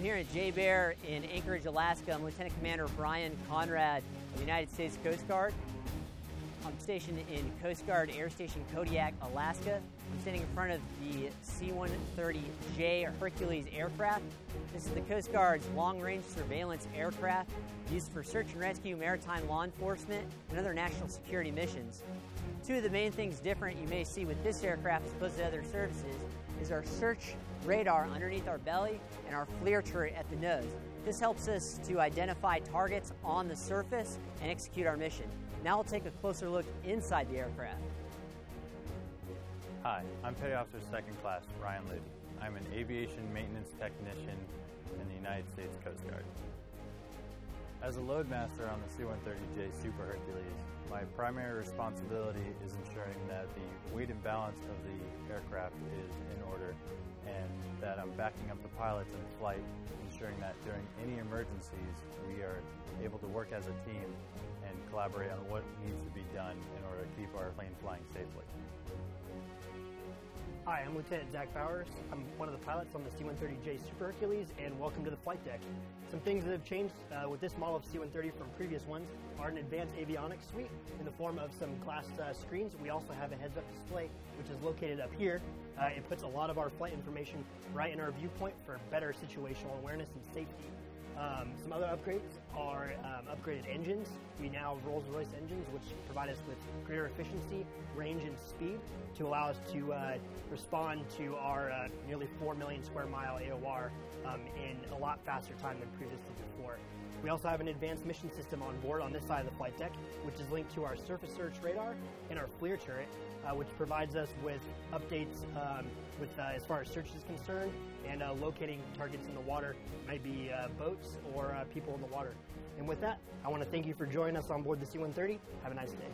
here at JBER in Anchorage, Alaska. I'm Lieutenant Commander Brian Conrad of the United States Coast Guard. I'm stationed in Coast Guard Air Station Kodiak, Alaska. I'm standing in front of the C-130J Hercules aircraft. This is the Coast Guard's long-range surveillance aircraft used for search and rescue, maritime law enforcement, and other national security missions. Two of the main things different you may see with this aircraft as opposed to other services is our search radar underneath our belly and our FLIR turret at the nose. This helps us to identify targets on the surface and execute our mission. Now we'll take a closer look inside the aircraft. Hi, I'm Petty Officer Second Class Ryan Liddy. I'm an aviation maintenance technician in the United States Coast Guard. As a loadmaster on the C-130J Super Hercules, my primary responsibility is ensuring that the weight and balance of the aircraft is in order and that I'm backing up the pilots in flight, ensuring that during any emergencies we are able to work as a team and collaborate on what needs to be done in order to keep our plane flying safely. Hi, I'm Lieutenant Zach Bowers. I'm one of the pilots on the C-130J Super Hercules, and welcome to the flight deck. Some things that have changed uh, with this model of C-130 from previous ones are an advanced avionics suite in the form of some glass uh, screens. We also have a heads-up display, which is located up here. Uh, it puts a lot of our flight information right in our viewpoint for better situational awareness and safety. Um, some other upgrades are um, upgraded engines. We now have Rolls-Royce engines, which provide us with greater efficiency, range, and speed to allow us to uh, respond to our uh, nearly 4 million square mile AOR um, in a lot faster time than previously before. We also have an advanced mission system on board on this side of the flight deck, which is linked to our surface search radar and our FLIR turret, uh, which provides us with updates um, with uh, as far as search is concerned and uh, locating targets in the water, might be uh, boats or uh, people in the water. And with that, I want to thank you for joining us on board the C-130. Have a nice day.